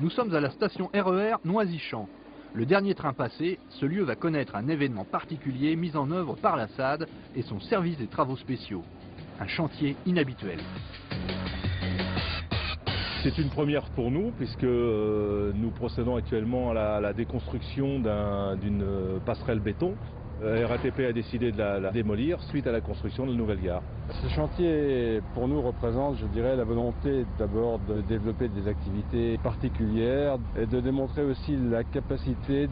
Nous sommes à la station RER Noisy-Champ. Le dernier train passé, ce lieu va connaître un événement particulier mis en œuvre par la SAD et son service des travaux spéciaux. Un chantier inhabituel. C'est une première pour nous puisque euh, nous procédons actuellement à la, la déconstruction d'une passerelle béton. Euh, RATP a décidé de la, la, démolir suite à la construction de la nouvelle gare. Ce chantier pour nous représente, je dirais, la volonté d'abord de développer des activités particulières et de démontrer aussi la capacité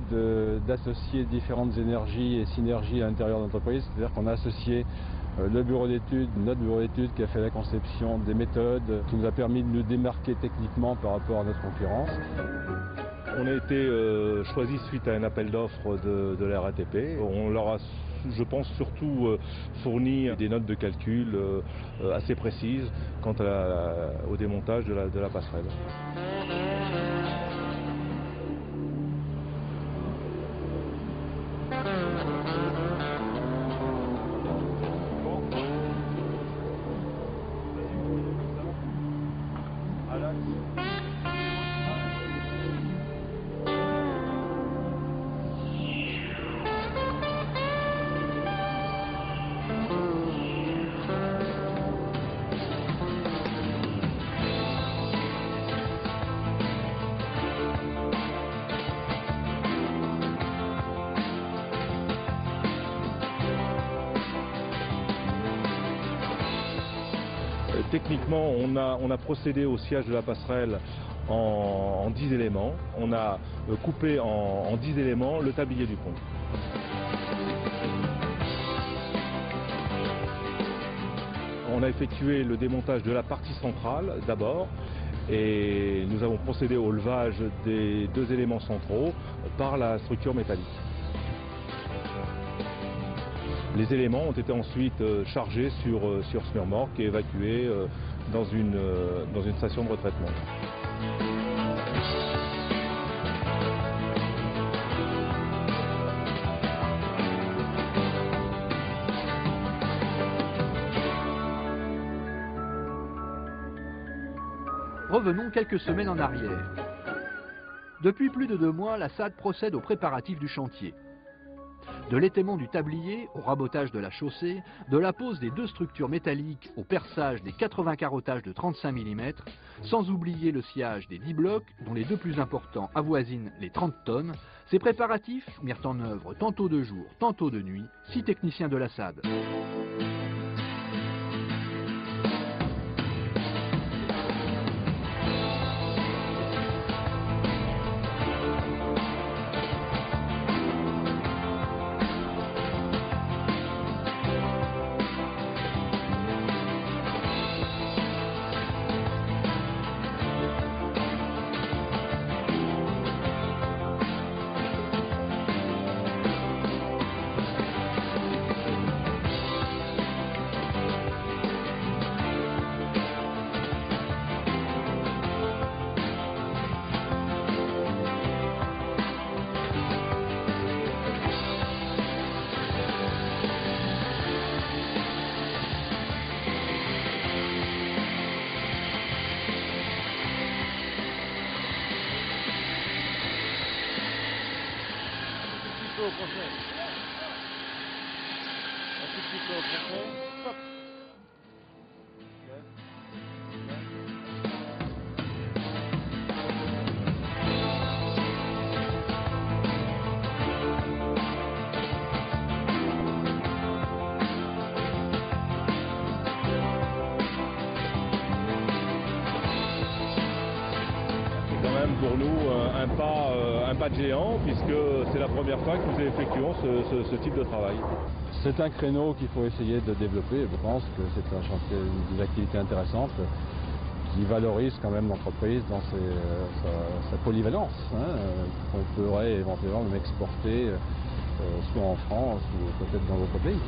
d'associer différentes énergies et synergies à l'intérieur de l'entreprise. C'est-à-dire qu'on a associé euh, le bureau d'études, notre bureau d'études qui a fait la conception des méthodes, qui nous a permis de nous démarquer techniquement par rapport à notre concurrence. On a été euh, choisi suite à un appel d'offres de, de la RATP. On leur a, je pense, surtout euh, fourni des notes de calcul euh, assez précises quant au démontage de la passerelle. Techniquement, on a, procédé au sillage de la passerelle en, en 10 éléments. On a euh, coupé en, en 10 éléments le tablier du pont. On a effectué le démontage de la partie centrale d'abord et nous avons procédé au levage des deux éléments centraux par la structure métallique. Les éléments ont été ensuite euh, chargés sur, euh, sur et évacués euh, dans une, dans une station de retraitement. Revenons quelques semaines en arrière. Depuis plus de deux mois, la SAD procède aux préparatifs du chantier. De l'étaiement du tablier au rabotage de la chaussée, de la pose des deux structures métalliques au perçage des 80 carottages de 35 mm, sans oublier le sciage des 10 blocs, dont les deux plus importants avoisinent les 30 tonnes, ces préparatifs mirent en œuvre tantôt de jour, tantôt de nuit, six techniciens de la SAD. Peu au crochet. Un petit peu au. Pour nous euh, un pas, euh, un pas de géant puisque c'est la première fois que nous effectuons ce, type de travail. C'est un créneau qu'il faut essayer de développer. Je pense que c'est un chantier, des activités intéressantes qui valorise quand même l'entreprise dans euh, sa, polyvalence. Hein, qu'on pourrait éventuellement même exporter soit en France ou peut-être dans d'autres pays.